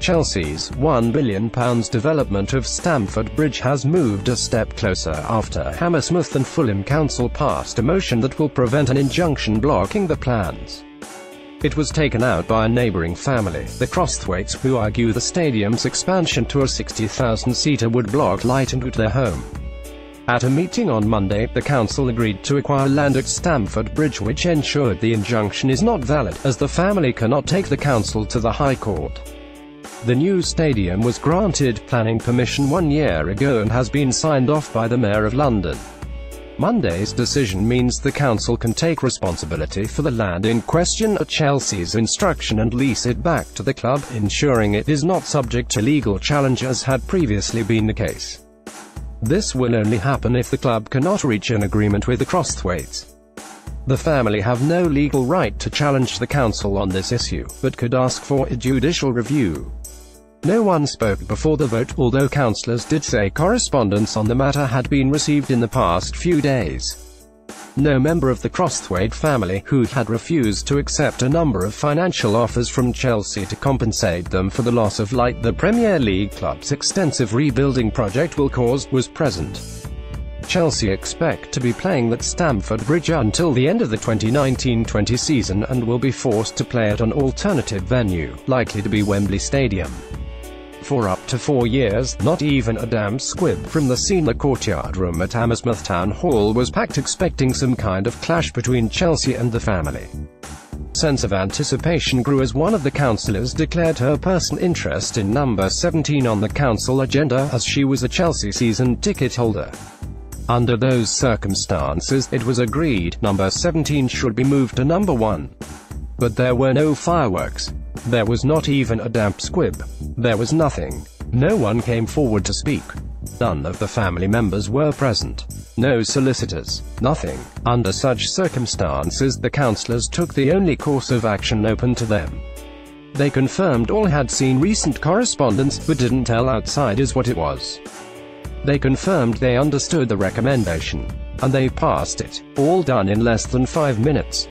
Chelsea's £1 billion development of Stamford Bridge has moved a step closer after Hammersmith and Fulham Council passed a motion that will prevent an injunction blocking the plans. It was taken out by a neighbouring family, the Crosthwaites, who argue the stadium's expansion to a 60,000-seater would block light into their home. At a meeting on Monday, the council agreed to acquire land at Stamford Bridge which ensured the injunction is not valid, as the family cannot take the council to the High Court. The new stadium was granted planning permission one year ago and has been signed off by the Mayor of London. Monday's decision means the council can take responsibility for the land in question at Chelsea's instruction and lease it back to the club, ensuring it is not subject to legal challenge as had previously been the case. This will only happen if the club cannot reach an agreement with the Crosthwaites. The family have no legal right to challenge the council on this issue, but could ask for a judicial review. No one spoke before the vote, although councillors did say correspondence on the matter had been received in the past few days. No member of the Crosthwaite family, who had refused to accept a number of financial offers from Chelsea to compensate them for the loss of light the Premier League club's extensive rebuilding project will cause, was present. Chelsea expect to be playing at Stamford Bridge until the end of the 2019-20 season and will be forced to play at an alternative venue, likely to be Wembley Stadium for up to four years, not even a damp squib from the the courtyard room at Hammersmith Town Hall was packed expecting some kind of clash between Chelsea and the family. Sense of anticipation grew as one of the councillors declared her personal interest in number 17 on the council agenda, as she was a Chelsea season ticket holder. Under those circumstances, it was agreed, number 17 should be moved to number 1. But there were no fireworks. There was not even a damp squib. There was nothing. No one came forward to speak. None of the family members were present. No solicitors. Nothing. Under such circumstances the councillors took the only course of action open to them. They confirmed all had seen recent correspondence, but didn't tell outsiders what it was. They confirmed they understood the recommendation. And they passed it. All done in less than five minutes.